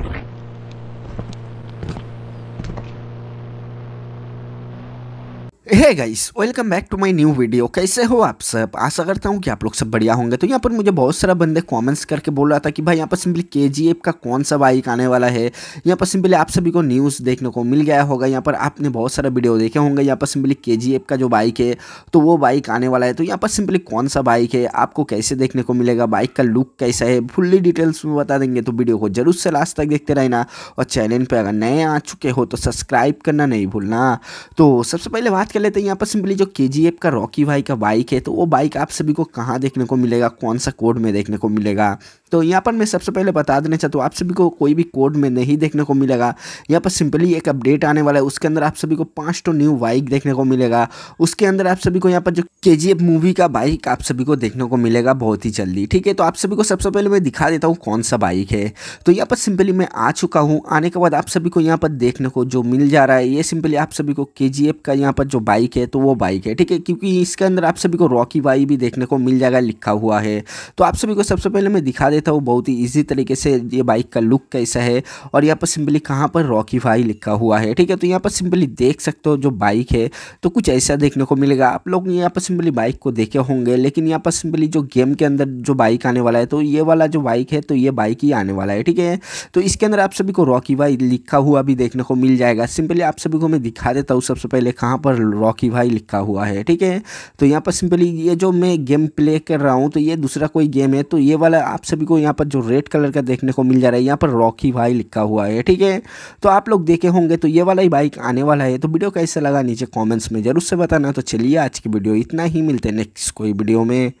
Okay. Hey guys welcome back to my new video कैसे हो आप सब? आशा करता हूँ कि आप लोग सब बढ़िया होंगे। तो यहाँ पर मुझे बहुत सारा बंदे कमेंट्स करके बोल रहा था कि भाई यहाँ पर सिंपली के का कौन सा बाइक आने वाला है? यहाँ पर सिंपली आप सभी को न्यूज़ देखने को मिल गया होगा। यहाँ पर आपने बहुत सारा वीडियो देखे होंगे। यहाँ पर सिंपली के का जो बाइक है तो वो बाइक आने वाला है। तो यहाँ पर सिंपली कौन सा बाइक है, आपको कैसे देखने को मिलेगा? बाइक का लुक कैसा है? फुल्ली डिटेल्स में बता देंगे। तो वीडियो को ज़रूर से लास्ट तक देखते रहना। और चैनल पर अगर नए आ चुके हो तो सब्सक्राइब करना नहीं भूलना। तो सबसे पहले बात कर लेते हैं। यहाँ पर सिंपली जो के का रॉकी भाई का बाइक है तो वो बाइक आप सभी को कहाँ देखने को मिलेगा? कौन सा कोड में देखने को मिलेगा? तो यहाँ पर मैं सबसे पहले बता देना चाहता हूँ, आप सभी को कोई भी कोड में नहीं देखने को मिलेगा। यहाँ पर सिंपली एक अपडेट आने वाला है, उसके अंदर आप सभी को पाँच तो न्यू बाइक देखने को मिलेगा। उसके अंदर आप सभी को यहाँ पर जो के मूवी का बाइक आप सभी को देखने को मिलेगा बहुत ही जल्दी, ठीक है? तो आप सभी को सबसे पहले मैं दिखा देता हूँ कौन सा बाइक है। तो यहाँ पर सिंपली मैं आ चुका हूँ। आने के बाद आप सभी को यहाँ पर देखने को जो मिल जा रहा है, ये सिंपली आप सभी को के का यहाँ पर जो बाइक है तो वो बाइक है, ठीक है? क्योंकि इसके अंदर आप सभी को रॉकी बाई भी देखने को मिल जाएगा, लिखा हुआ है। तो आप सभी को सबसे पहले मैं दिखा देता हूँ, बहुत ही ईजी तरीके से ये बाइक का लुक कैसा है और यहाँ पर सिंपली कहाँ पर रॉकी भाई लिखा हुआ है, ठीक है? तो यहाँ पर सिंपली देख सकते हो जो बाइक है तो कुछ ऐसा देखने को मिलेगा। आप लोग यहाँ पर सिंपली बाइक को देखे होंगे, लेकिन यहाँ पर सिंपली जो गेम के अंदर जो बाइक आने वाला है तो ये वाला जो बाइक है तो ये बाइक ही आने वाला है, ठीक है? तो इसके अंदर आप सभी को रॉकी वाई लिखा हुआ भी देखने को मिल जाएगा। सिंपली आप सभी को मैं दिखा देता हूँ सबसे पहले कहाँ पर रॉकी भाई लिखा हुआ है, ठीक है? तो यहाँ पर सिंपली ये जो मैं गेम प्ले कर रहा हूँ तो ये दूसरा कोई गेम है तो ये वाला आप सभी को यहाँ पर जो रेड कलर का देखने को मिल जा रहा है, यहाँ पर रॉकी भाई लिखा हुआ है, ठीक है? तो आप लोग देखे होंगे तो ये वाला ही बाइक आने वाला है तो वीडियो कैसे लगा नीचे कॉमेंट्स में ज़रूर से बताना। तो चलिए आज की वीडियो इतना ही, मिलते हैं नेक्स्ट कोई वीडियो में।